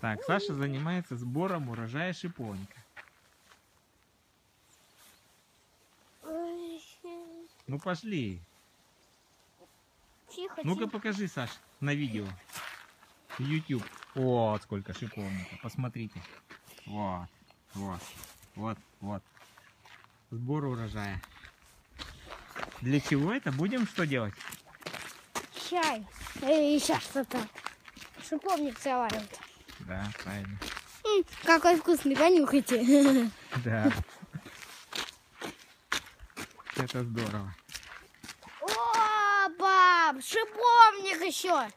Так, Саша занимается сбором урожая шиповника. Ну пошли. Ну-ка покажи, Саш, на видео. YouTube. О, сколько шиповника. Посмотрите. Вот, вот, вот, вот. Сбор урожая. Для чего это? Будем что делать? Чай. И сейчас что-то. Шиповник заваривают. Да, правильно. М, Какой вкусный, понюхайте. Да. Это здорово. О, баб, шиповник еще.